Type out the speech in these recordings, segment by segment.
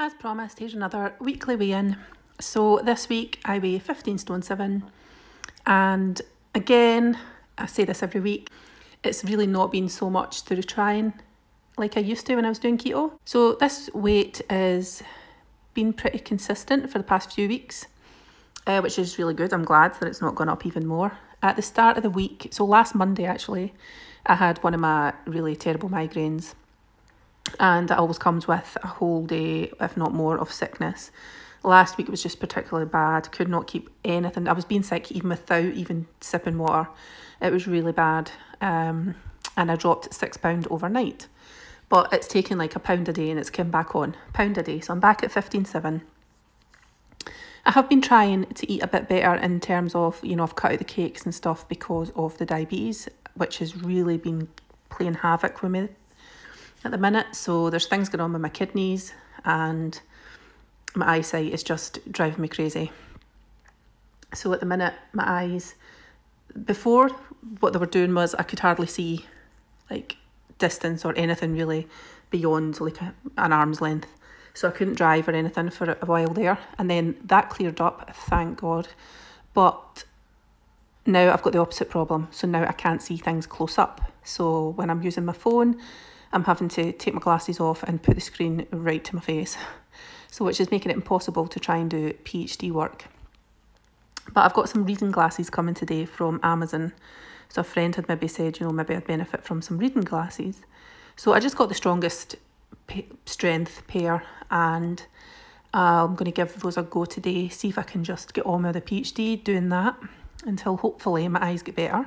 As promised, here's another weekly weigh-in. So this week I weigh 15 stone 7 and again, I say this every week, it's really not been so much through trying like I used to when I was doing keto. So this weight is been pretty consistent for the past few weeks, uh, which is really good. I'm glad that it's not gone up even more. At the start of the week, so last Monday actually, I had one of my really terrible migraines and it always comes with a whole day, if not more, of sickness. Last week was just particularly bad. Could not keep anything. I was being sick even without even sipping water. It was really bad, um, and I dropped six pound overnight. But it's taken like a pound a day, and it's come back on pound a day. So I'm back at fifteen seven. I have been trying to eat a bit better in terms of, you know, I've cut out the cakes and stuff because of the diabetes, which has really been playing havoc with me at the minute. So there's things going on with my kidneys and my eyesight is just driving me crazy. So at the minute, my eyes, before what they were doing was I could hardly see like distance or anything really beyond like a, an arm's length. So I couldn't drive or anything for a while there. And then that cleared up, thank God. But now I've got the opposite problem. So now I can't see things close up. So when I'm using my phone, I'm having to take my glasses off and put the screen right to my face. So which is making it impossible to try and do PhD work. But I've got some reading glasses coming today from Amazon. So a friend had maybe said, you know, maybe I'd benefit from some reading glasses. So I just got the strongest strength pair and I'm going to give those a go today, see if I can just get on with the PhD doing that until hopefully my eyes get better.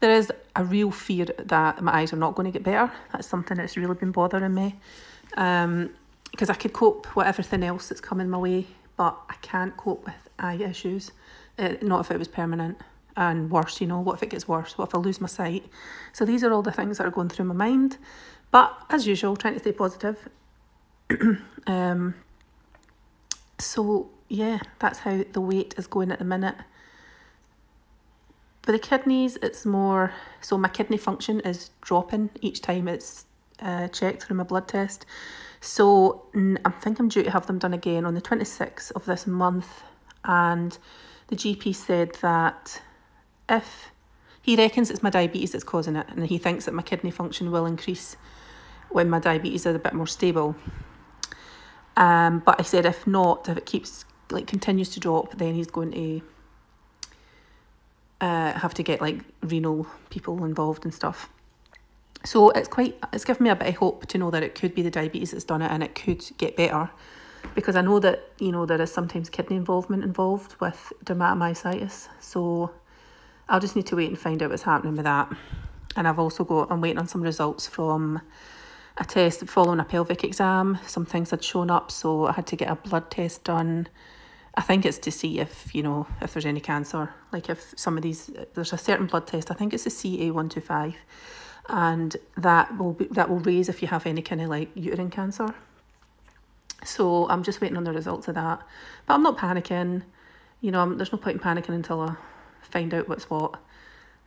There is a real fear that my eyes are not going to get better. That's something that's really been bothering me. Um, because I could cope with everything else that's coming my way, but I can't cope with eye issues. Uh, not if it was permanent and worse, you know, what if it gets worse? What if I lose my sight? So these are all the things that are going through my mind. But as usual, trying to stay positive. um, so yeah, that's how the weight is going at the minute. For the kidneys, it's more, so my kidney function is dropping each time it's uh, checked through my blood test. So I think I'm due to have them done again on the 26th of this month. And the GP said that if he reckons it's my diabetes that's causing it, and he thinks that my kidney function will increase when my diabetes is a bit more stable. Um, but I said if not, if it keeps like continues to drop, then he's going to uh, have to get like renal people involved and stuff. So it's quite, it's given me a bit of hope to know that it could be the diabetes that's done it and it could get better. Because I know that, you know, there is sometimes kidney involvement involved with dermatomyositis. So I'll just need to wait and find out what's happening with that. And I've also got, I'm waiting on some results from a test following a pelvic exam. Some things had shown up, so I had to get a blood test done I think it's to see if, you know, if there's any cancer. Like if some of these, there's a certain blood test, I think it's a CA125, and that will be, that will raise if you have any kind of like uterine cancer. So I'm just waiting on the results of that. But I'm not panicking. You know, I'm, there's no point in panicking until I find out what's what.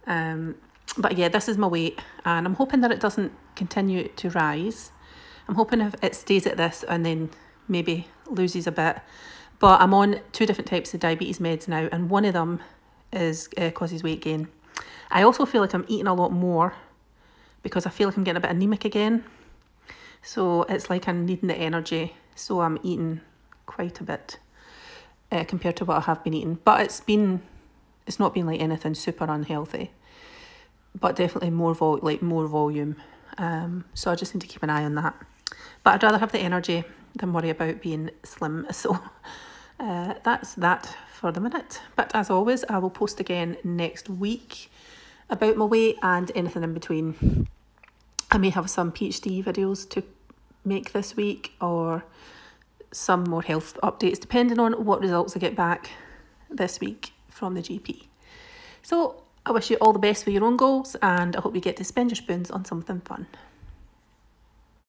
Um, but yeah, this is my weight, and I'm hoping that it doesn't continue to rise. I'm hoping if it stays at this and then maybe loses a bit but I'm on two different types of diabetes meds now, and one of them is uh, causes weight gain. I also feel like I'm eating a lot more because I feel like I'm getting a bit anemic again. So it's like I'm needing the energy. So I'm eating quite a bit uh, compared to what I have been eating. But it's been, it's not been like anything super unhealthy, but definitely more vol like more volume. Um, so I just need to keep an eye on that. But I'd rather have the energy than worry about being slim. So uh, that's that for the minute. But as always, I will post again next week about my weight and anything in between. I may have some PhD videos to make this week or some more health updates depending on what results I get back this week from the GP. So I wish you all the best for your own goals and I hope you get to spend your spoons on something fun.